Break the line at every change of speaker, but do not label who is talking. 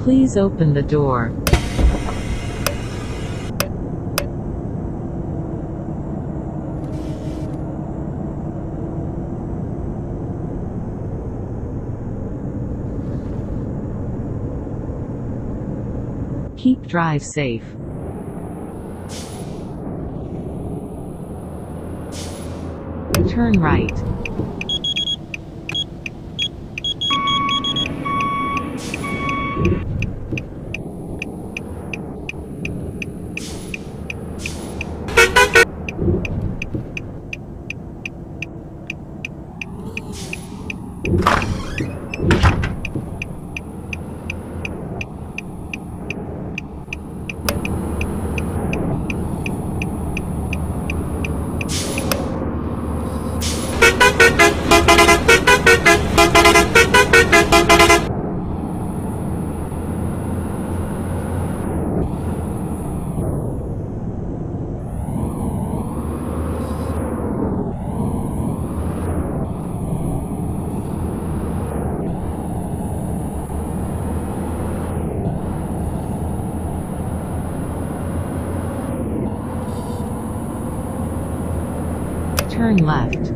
Please open the door. Keep drive safe. Turn right. Turn left.